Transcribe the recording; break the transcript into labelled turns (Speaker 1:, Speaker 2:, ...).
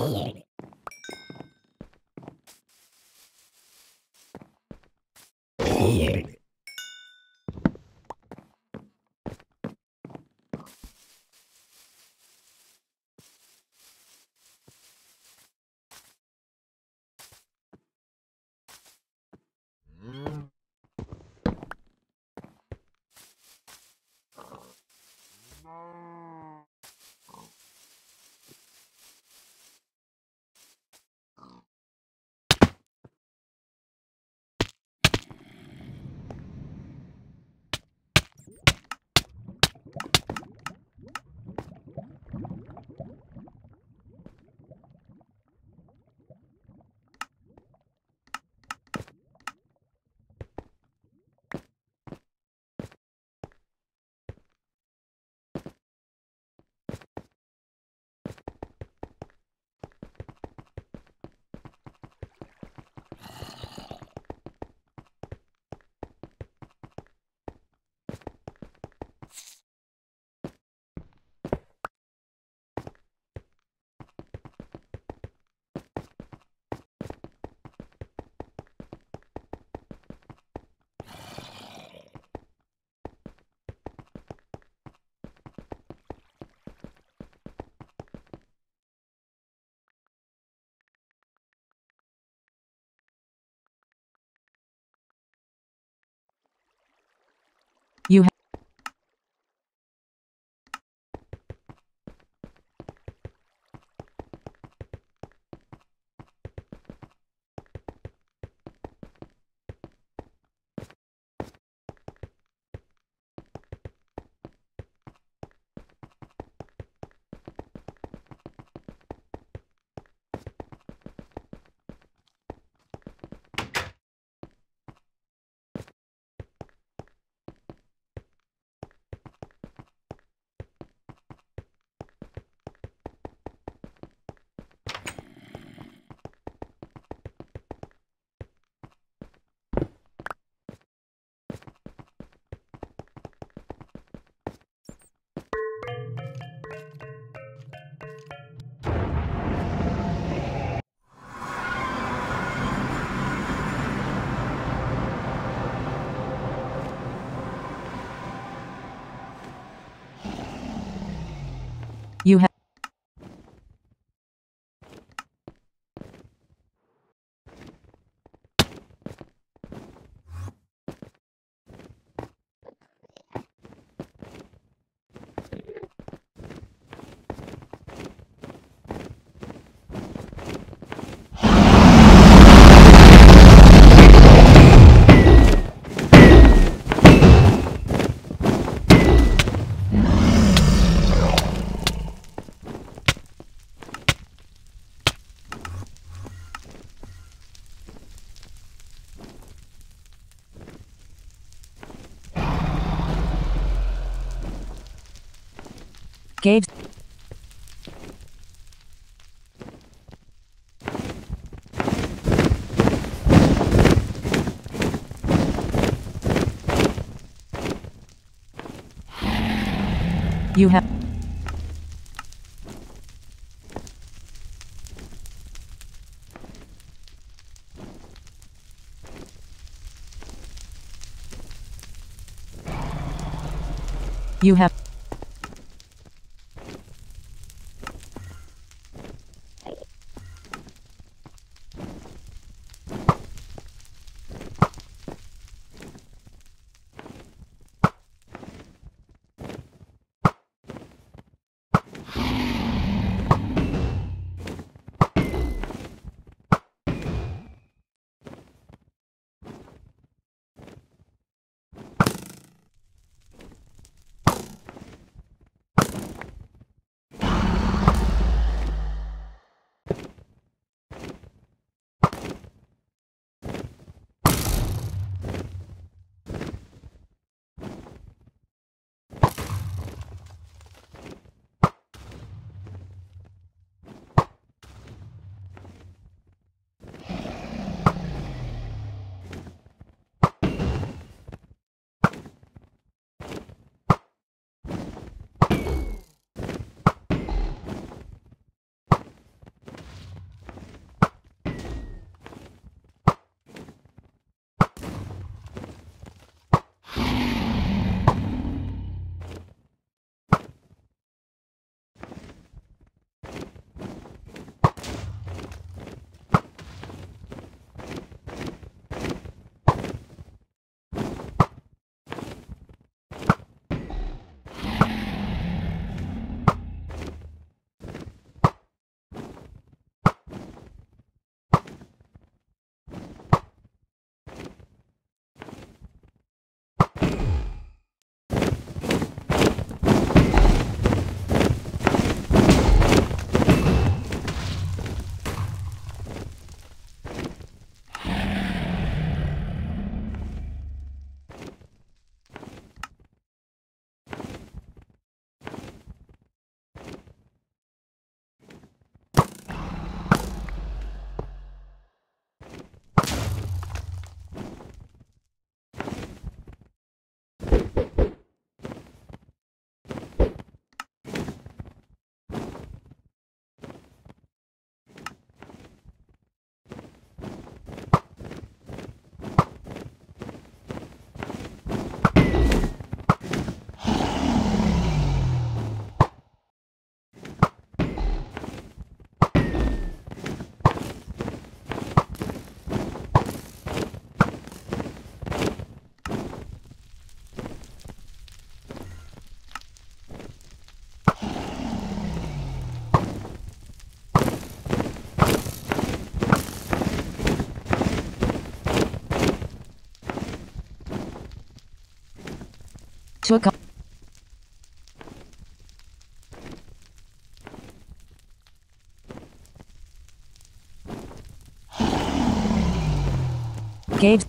Speaker 1: weird. Weird. Gave you have you have gave